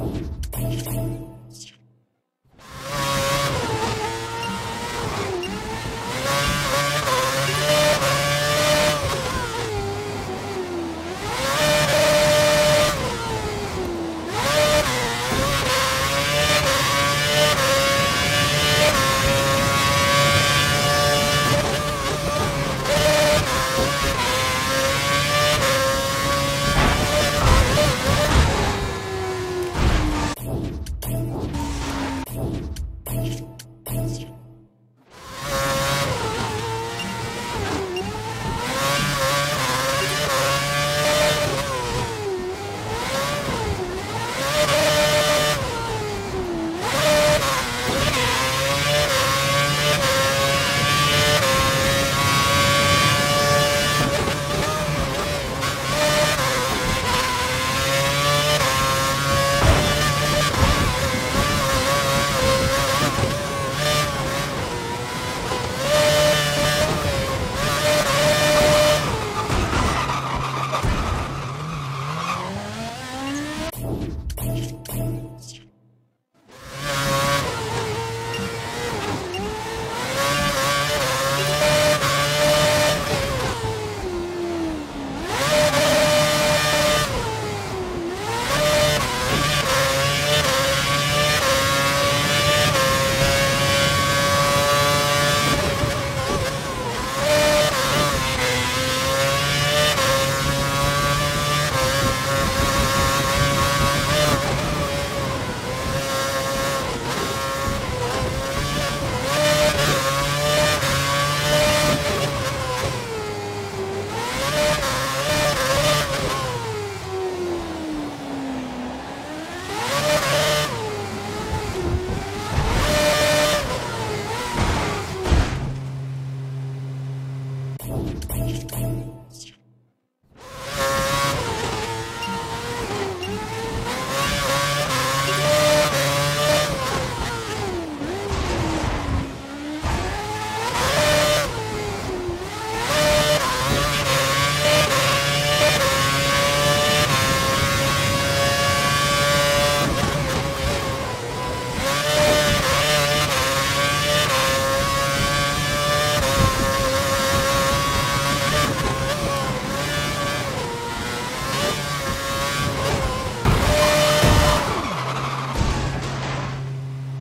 Thank you.